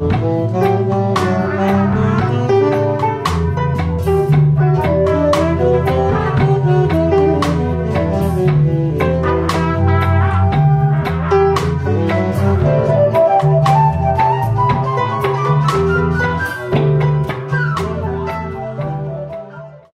Música